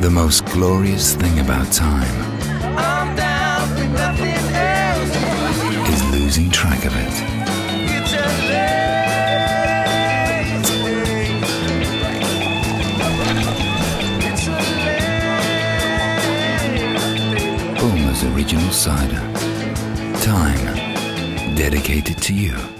The most glorious thing about time is losing track of it. Bulmer's original cider. Time dedicated to you.